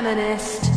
feminist